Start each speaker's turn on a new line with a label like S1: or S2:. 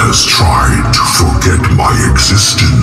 S1: has tried to forget my existence.